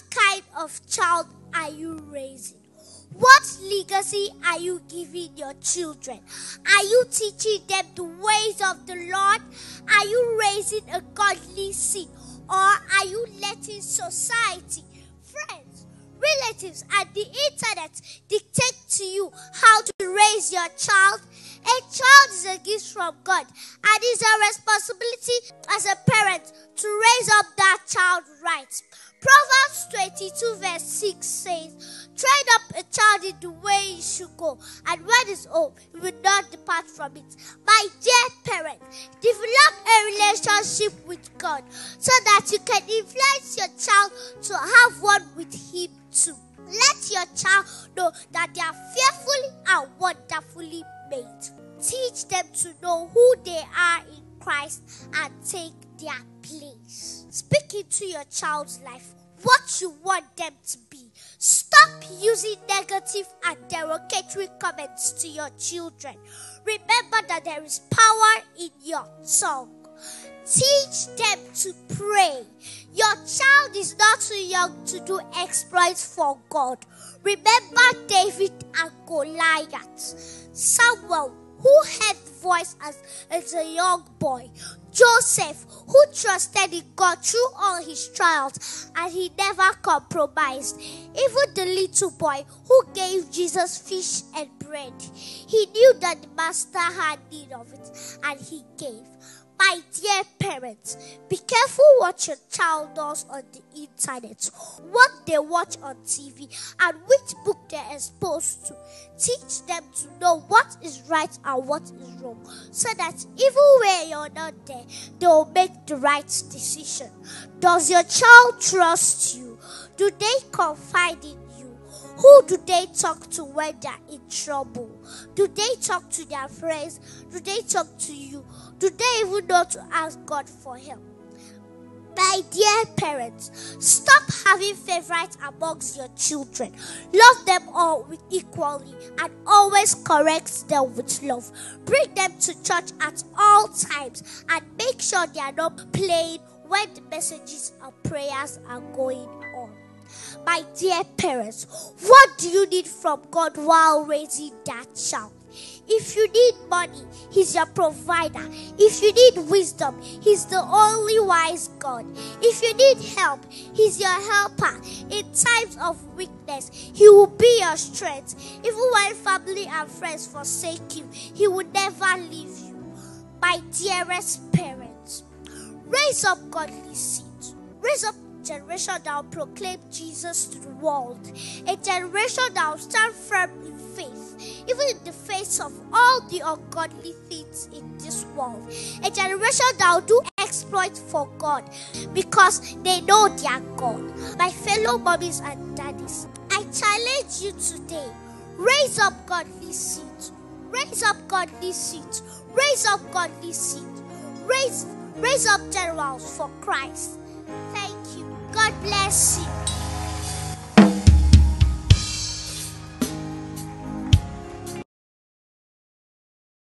What kind of child are you raising? What legacy are you giving your children? Are you teaching them the ways of the Lord? Are you raising a godly seed? Or are you letting society, friends, relatives, and the internet dictate to you how to raise your child? A child is a gift from God, and it's your responsibility as a parent to raise up that child right. Proverbs 22, verse 6 says, Train up a child in the way he should go, and when he's old, he will not depart from it. My dear parent, develop a relationship with God so that you can influence your child to have one with Him too. Let your child know that they are fearfully and wonderfully made. Teach them to know who they are in Christ and take their place. Speak into your child's life what you want them to be. Stop using negative and derogatory comments to your children. Remember that there is power in your tongue. Teach them to pray. Your child is not too young to do exploits for God. Remember David and Goliath. Samuel, who had voice as, as a young boy, Joseph, who trusted in God through all his trials and he never compromised. Even the little boy who gave Jesus fish and bread, he knew that the master had need of it and he gave. My dear parents, be careful what your child does on the internet, what they watch on TV, and which book they're exposed to. Teach them to know what is right and what is wrong, so that even when you're not there, they'll make the right decision. Does your child trust you? Do they confide in you? Who do they talk to when they're in trouble? Do they talk to their friends? Do they talk to you? Do they even know to ask God for help? My dear parents, stop having favorites amongst your children. Love them all with equally and always correct them with love. Bring them to church at all times and make sure they are not playing when the messages and prayers are going. My dear parents, what do you need from God while raising that child? If you need money, He's your provider. If you need wisdom, He's the only wise God. If you need help, He's your helper. In times of weakness, He will be your strength. Even when family and friends forsake you, He will never leave you. My dearest parents, raise up godly seeds. Raise up generation that will proclaim Jesus to the world. A generation that will stand firm in faith, even in the face of all the ungodly things in this world. A generation that will do exploits for God because they know their God. My fellow mommies and daddies, I challenge you today. Raise up godly seeds. Raise up godly seeds. Raise up godly seeds. Raise, raise up generals for Christ. God bless you.